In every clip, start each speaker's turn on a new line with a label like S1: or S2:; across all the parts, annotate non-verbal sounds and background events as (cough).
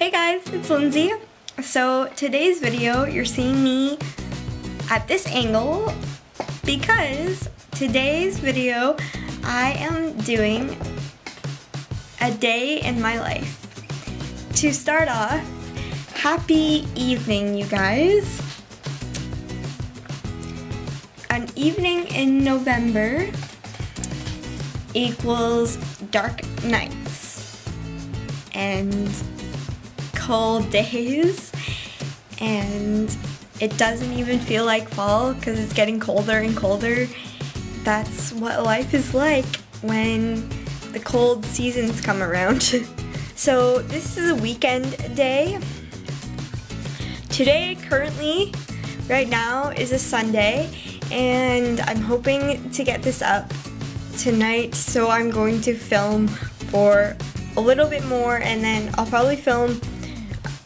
S1: Hey guys, it's Lindsey. So today's video, you're seeing me at this angle because today's video, I am doing a day in my life. To start off, happy evening, you guys. An evening in November equals dark nights. And cold (laughs) days and it doesn't even feel like fall because it's getting colder and colder. That's what life is like when the cold seasons come around. (laughs) so this is a weekend day. Today, currently, right now, is a Sunday and I'm hoping to get this up tonight so I'm going to film for a little bit more and then I'll probably film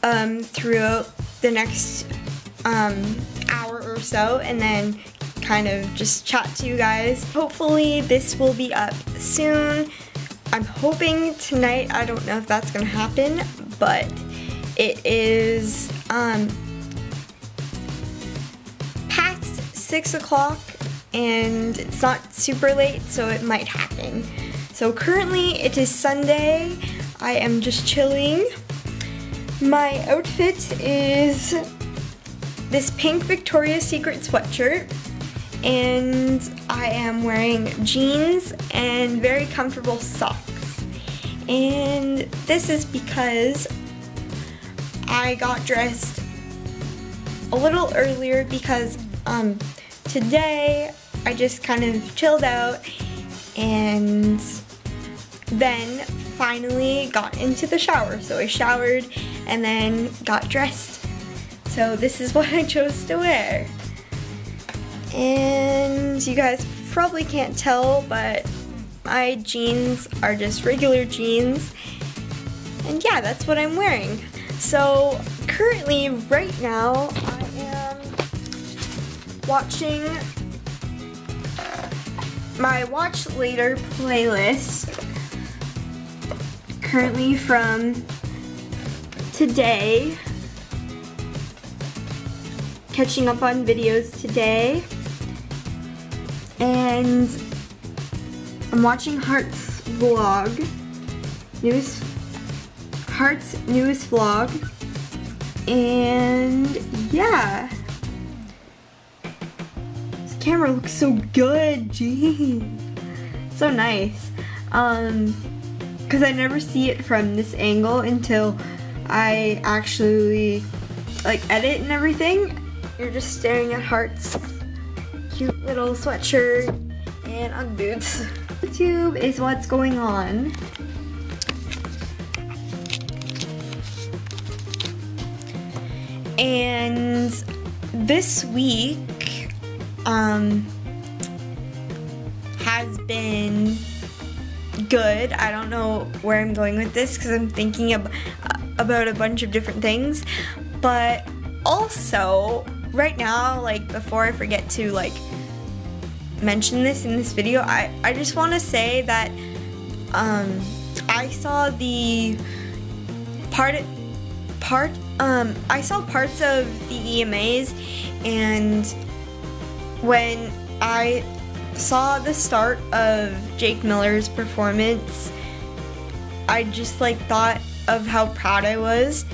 S1: um, throughout the next um, hour or so and then kind of just chat to you guys. Hopefully this will be up soon. I'm hoping tonight, I don't know if that's gonna happen, but it is um, past six o'clock and it's not super late, so it might happen. So currently it is Sunday. I am just chilling. My outfit is this pink Victoria's Secret sweatshirt and I am wearing jeans and very comfortable socks. And this is because I got dressed a little earlier because um, today I just kind of chilled out and then finally got into the shower. So I showered and then got dressed. So this is (laughs) what I chose to wear. And you guys probably can't tell, but my jeans are just regular jeans. And yeah, that's what I'm wearing. So currently, right now, I am watching my watch later playlist currently from today. Catching up on videos today. And I'm watching Heart's vlog. Newest Heart's newest vlog. And yeah. This camera looks so good, geez. (laughs) So nice. Um, because I never see it from this angle until I actually like edit and everything. You're just staring at Heart's cute little sweatshirt and Ugg boots. YouTube is what's going on. And this week um, has been good. I don't know where I'm going with this because I'm thinking ab about a bunch of different things. But also, right now, like before I forget to like mention this in this video, I, I just want to say that um, I saw the part part um, I saw parts of the EMAs and when I saw the start of Jake Miller's performance, I just like thought of how proud I was.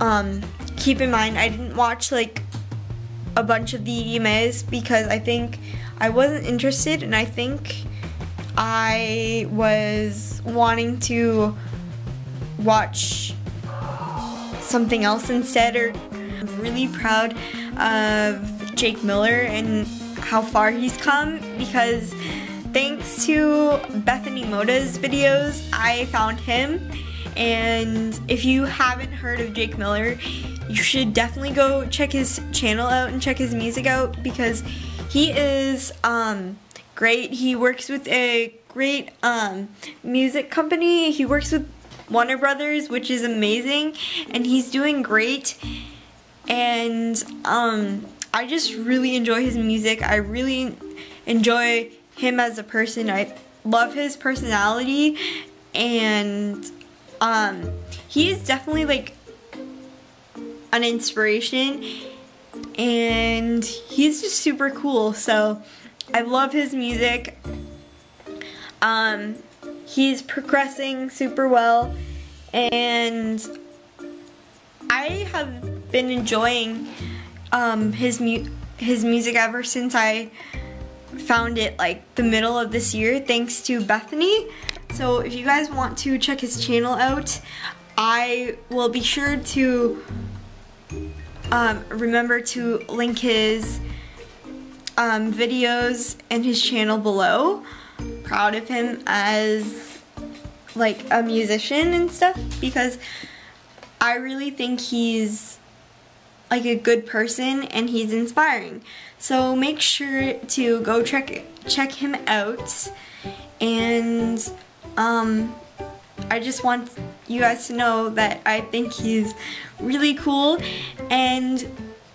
S1: Um, keep in mind, I didn't watch like a bunch of the EMAs because I think I wasn't interested and I think I was wanting to watch something else instead or I'm really proud of Jake Miller and how far he's come because thanks to Bethany Mota's videos, I found him. And if you haven't heard of Jake Miller, you should definitely go check his channel out and check his music out because he is um, great. He works with a great um, music company. He works with Warner Brothers, which is amazing, and he's doing great. And um, I just really enjoy his music. I really enjoy him as a person. I love his personality and um, he is definitely like an inspiration and he's just super cool. So I love his music. Um, he's progressing super well and I have been enjoying um, his mu his music ever since I found it like the middle of this year thanks to Bethany. So if you guys want to check his channel out, I will be sure to um, remember to link his um, videos and his channel below. Proud of him as like a musician and stuff because I really think he's like a good person and he's inspiring. So make sure to go check check him out and um I just want you guys to know that I think he's really cool and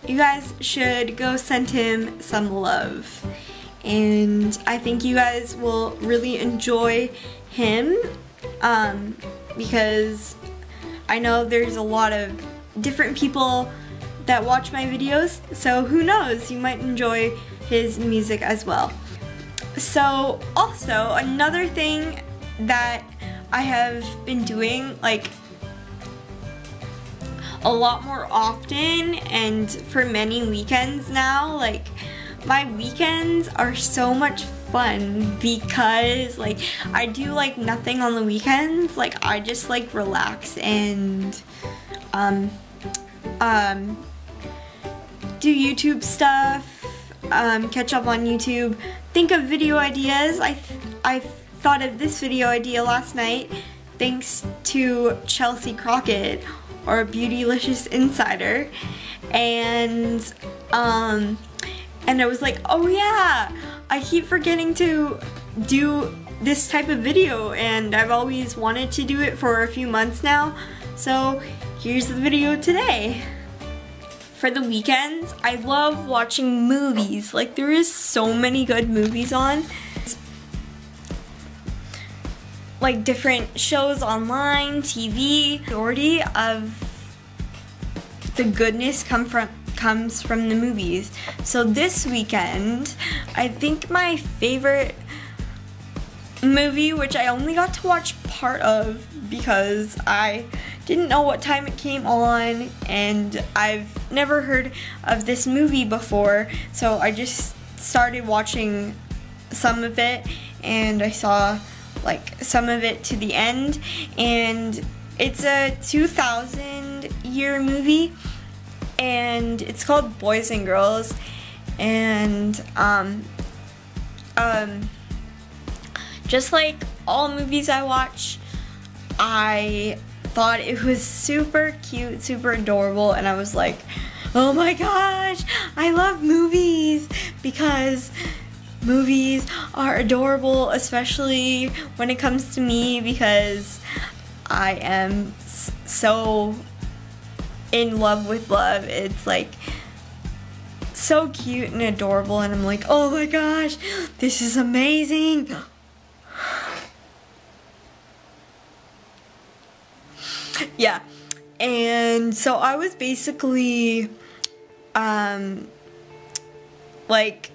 S1: you guys should go send him some love. And I think you guys will really enjoy him um, because I know there's a lot of different people that watch my videos, so who knows, you might enjoy his music as well. So also another thing that I have been doing like a lot more often and for many weekends now like my weekends are so much fun because like I do like nothing on the weekends like I just like relax and um um do YouTube stuff um, catch up on YouTube think of video ideas. I I thought of this video idea last night. Thanks to Chelsea Crockett or Beautylicious Insider. And um and I was like oh yeah I keep forgetting to do this type of video and I've always wanted to do it for a few months now. So here's the video today. For the weekends I love watching movies. Like there is so many good movies on like different shows online, TV. Majority of the goodness come from comes from the movies. So this weekend, I think my favorite movie, which I only got to watch part of because I didn't know what time it came on and I've never heard of this movie before, so I just started watching some of it and I saw like some of it to the end. And it's a 2000 year movie and it's called Boys and Girls. And um, um, just like all movies I watch I thought it was super cute super adorable and I was like oh my gosh I love movies! Because movies are adorable, especially when it comes to me because I am so in love with love. It's like so cute and adorable and I'm like, oh my gosh, this is amazing. (sighs) yeah, and so I was basically, um, like,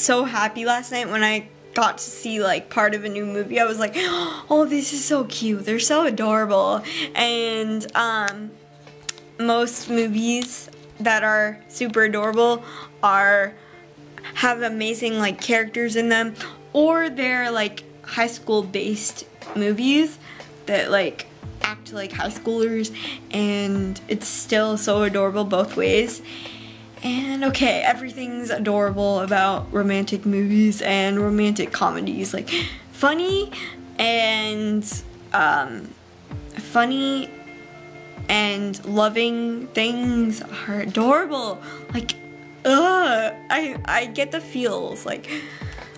S1: so happy last night when I got to see like part of a new movie. I was like, (gasps) oh, this is so cute. They're so adorable. And um, most movies that are super adorable are have amazing like characters in them or they're like high school based movies that like act like high schoolers and it's still so adorable both ways and okay, everything's adorable about romantic movies and romantic comedies. Like, funny and, um, funny and loving things are adorable. Like, ugh, I, I get the feels. Like,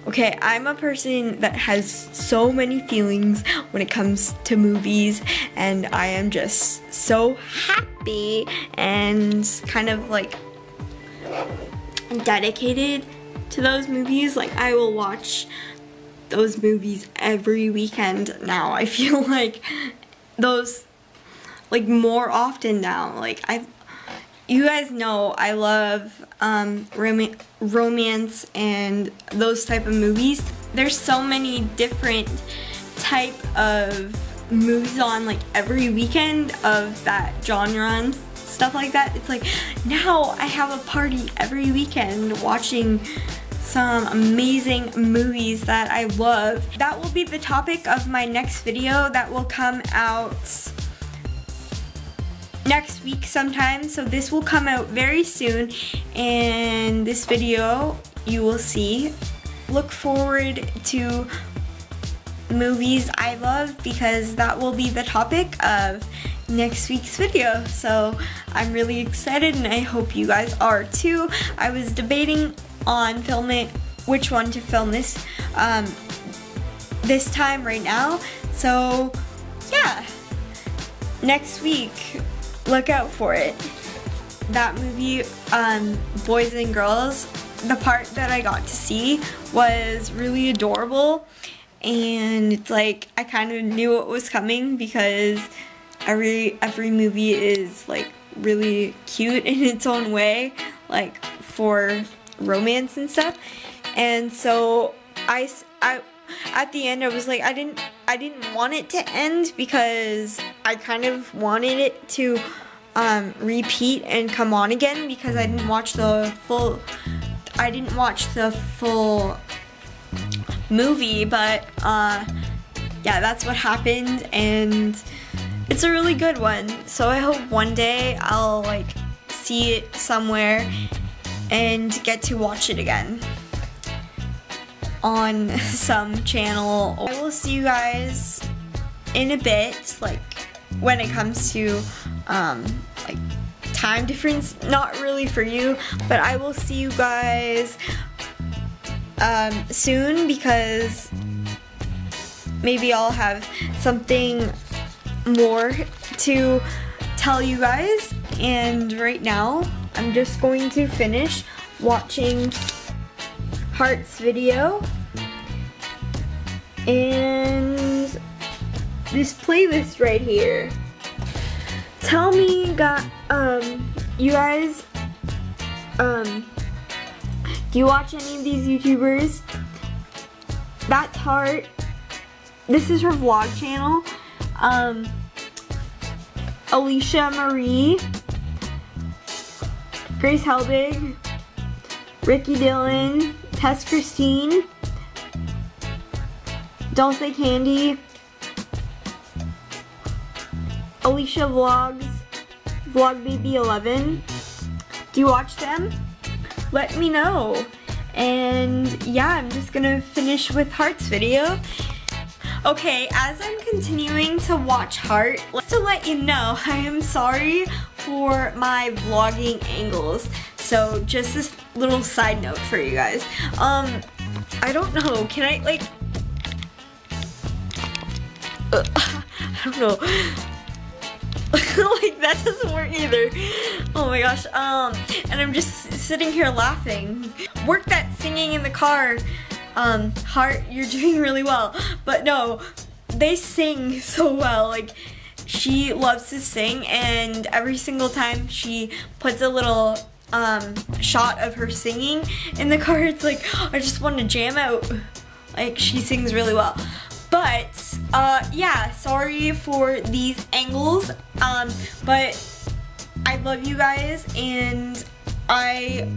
S1: okay, I'm a person that has so many feelings when it comes to movies, and I am just so happy and kind of like dedicated to those movies. Like I will watch those movies every weekend now. I (laughs) feel like those like more often now. Like I you guys know I love um, rom romance and those type of movies. There's so many different type of movies on like every weekend of that genre stuff like that. It's like now I have a party every weekend watching some amazing movies that I love. That will be the topic of my next video that will come out next week sometime. So this will come out very soon and this video you will see. Look forward to movies I love because that will be the topic of next week's video. So I'm really excited and I hope you guys are too. I was debating on filming which one to film this um, this time right now. So yeah, next week, look out for it. That movie, um, Boys and Girls, the part that I got to see was really adorable and it's like I kind of knew what was coming because every every movie is like really cute (laughs) in its own way like for romance and stuff. And so I, I at the end I was like I didn't I didn't want it to end because I kind of wanted it to um, repeat and come on again because I didn't watch the full I didn't watch the full movie but uh, yeah that's what happened. And it's a really good one so I hope one day I'll like see it somewhere and get to watch it again on (laughs) some channel. I will see you guys in a bit, like when it comes to um, like time difference. Not really for you, but I will see you guys um, soon because maybe I'll have something more to tell you guys. And right now, I'm just going to finish watching Heart's video and this playlist right here. Tell me, got um, you guys, um, do you watch any of these YouTubers? That's Heart. This is her vlog channel. Um, Alisha Marie, Grace Helbig, Ricky Dillon, Tess Christine, Dulce Candy, Alisha Vlogs, Vlog Baby 11. Do you watch them? Let me know. And yeah, I'm just gonna finish with Heart's video. Okay, as I'm continuing to watch Heart, just to let you know, (laughs) I am sorry for my vlogging angles. So just this little side note for you guys. Um, I don't know, can I like, uh, (laughs) I don't know. (laughs) like that doesn't work either. Oh my gosh. Um, and I'm just sitting here laughing. Work that singing in the car. Um, Heart, you're (laughs) doing really well. But no, they sing (laughs) so well. Like she loves to sing and every single time she puts a little um, shot of her singing in the (laughs) car, it's like, I just want to jam out. Like, she sings really well. But, uh, yeah, sorry for these angles, um, but I love you guys, and I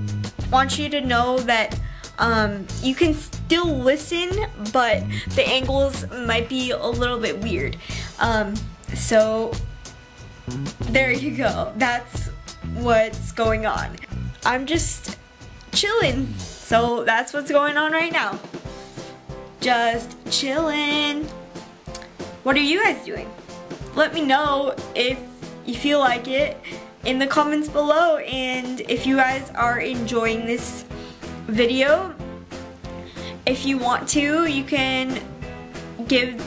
S1: want you to know that um, you can still listen, but the angles might be a little bit weird. Um, so, there you go. That's what's going on. I'm just chilling. So that's what's going on right now. Just chilling. What are you guys doing? Let me know if you feel like it in the comments below and if you guys are enjoying this video. If you want to, you can give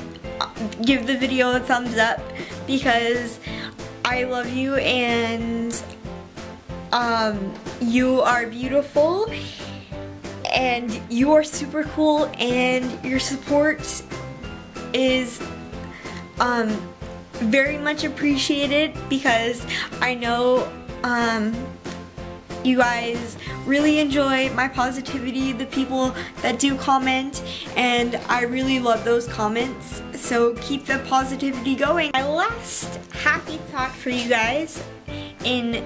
S1: give the video a thumbs up because I love you and um, you are beautiful and you are super cool and your support is um, very much appreciated because I know um, you guys really enjoy my positivity, the people that do comment, and I really love those comments. So keep the positivity going. My last happy thought for you guys in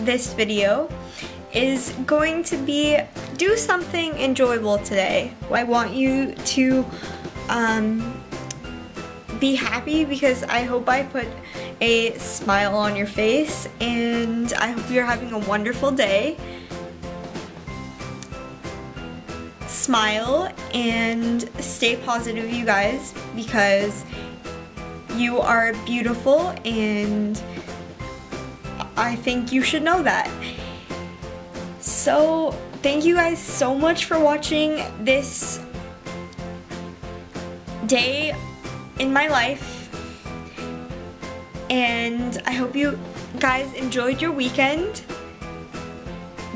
S1: this video is going to be do something enjoyable today. I want you to um, be happy because I hope I put a smile on your face and I hope you're having a wonderful day. Smile and stay positive you guys because you are beautiful and I think you should know that. So thank you guys so much for watching this day in my life and I hope you guys enjoyed your weekend.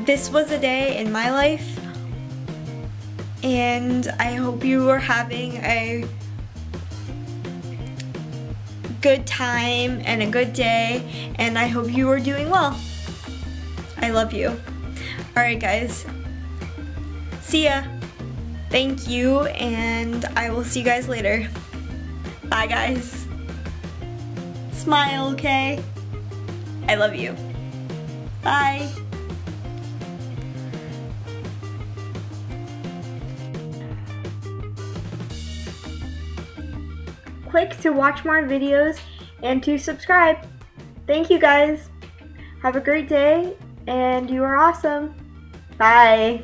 S1: This was a day in my life and I hope you are having a good time and a good day and I hope you are doing well. I love you. Alright guys, see ya. Thank you and I will see you guys later. Bye guys. Smile, okay? I love you. Bye. Click to watch more videos and to subscribe. Thank you guys. Have a great day and you are awesome. Bye.